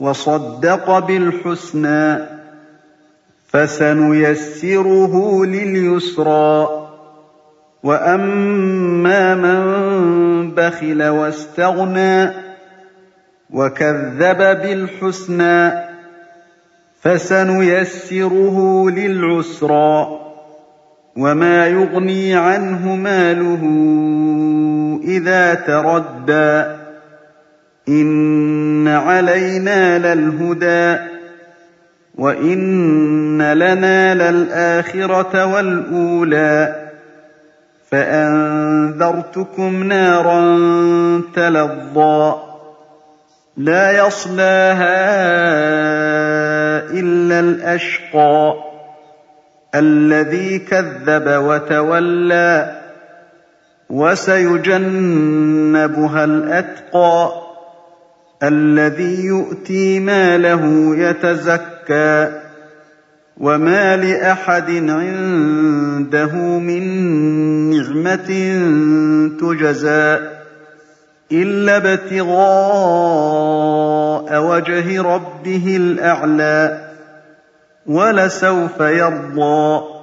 وصدق بالحسنى فسنيسره لليسرى وأما من بخل واستغنى وكذب بالحسنى فسنيسره للعسرى وما يغني عنه ماله إذا تردى إِنَّ عَلَيْنَا لَلْهُدَىٰ وَإِنَّ لَنَا لَلْآخِرَةَ وَالْأُولَىٰ فَأَنذَرْتُكُمْ نَارًا تَلَظَّىٰ لَا يَصْلَاهَا إِلَّا الْأَشْقَى الَّذِي كَذَّبَ وَتَوَلَّىٰ وَسَيُجَنَّبُهَا الْأَتْقَى الَّذِي يُؤْتِي مَالَهُ يَتَزَكَّىٰ وَمَا لِأَحَدٍ عِندَهُ مِن نِّعْمَةٍ تُجْزَىٰ إِلَّا ابْتِغَاءَ وَجْهِ رَبِّهِ الْأَعْلَىٰ وَلَسَوْفَ يَرْضَىٰ